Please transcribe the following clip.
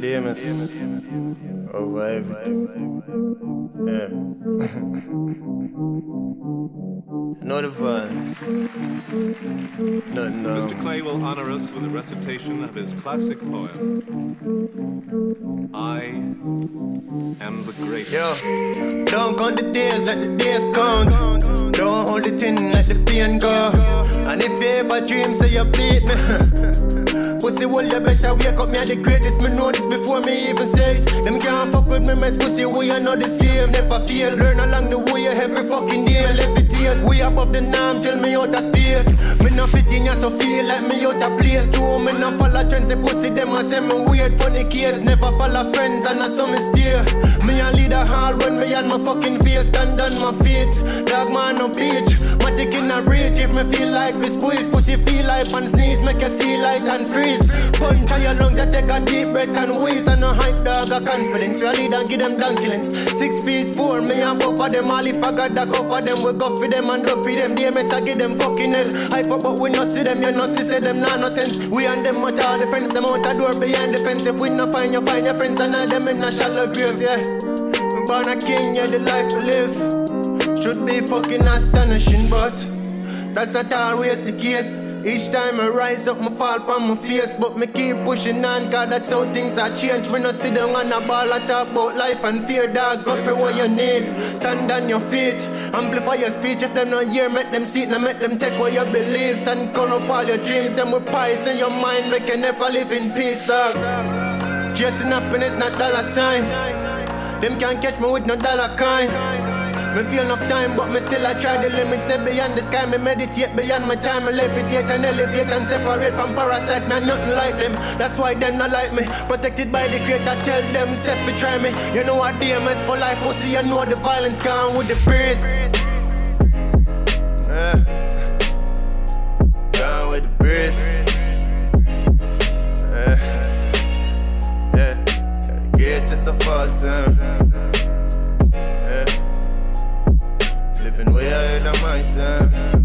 Demus over everything. Yeah. no advance. Nothing Mr. Clay will honor us with a recitation of his classic poem. I am the greatest. Yo, don't count the days, let the days count. Don't hold it in, let the pain go. And if ever dream, say you beat me. Pussy well, you better wake up, me are the greatest. Me know this before me even say it. Them can't fuck with me, mates. Pussy, we are not the same. Never feel, learn along the way every fucking day. Levitate, we above the norm, tell me out of space. Me not fit in, so feel like me out of place. Too, me not follow trends, say pussy, them a say me weird, funny case. Never follow friends, and I saw me steer. Me a lead a hall when me on my fucking face, stand on my feet. Dog man, no bitch. Matic in a reach me feel like we squeeze. Pussy feel like and sneeze, make you see light and freeze. Punch on your lungs, I take a deep breath and wheeze. And no hype dog, a confidence. Really don't give them down killings. Six feet four, me both of them. All if I got the cover them, we go for them and drop for them. DMS, I give them fucking hell. Hype up, but we not see them. You not see, say them nah no sense. We and them out all the friends, them out the door behind the fence. If we not find you, find your friends and all them in a shallow grave, yeah. Born a king, yeah, the life we live. Should be fucking astonishing, but that's not always the case. Each time I rise up, my fall on my face, but me keep pushing on, cause that's how things are changed. Me no sit down on a ball, I talk about life and fear, dog. Go for what you need, stand on your feet, amplify your speech. If them not hear, make them see and make them take what your beliefs and up all your dreams. Them with in your mind, make you never live in peace, dog. Chasing happiness, not dollar sign. Them can't catch me with no dollar kind. Me feel enough time, but me still I try the limits. Step beyond the sky, me meditate beyond my time. I levitate and elevate and separate from parasites. Man, nothing like them. That's why them not like me. Protected by the creator, tell them, set me try me. You know I DMS for life, pussy. You know the violence gone with the beers. Uh, eh. gone with the beers. Eh. Yeah, get this a full time. Been way ahead of my time.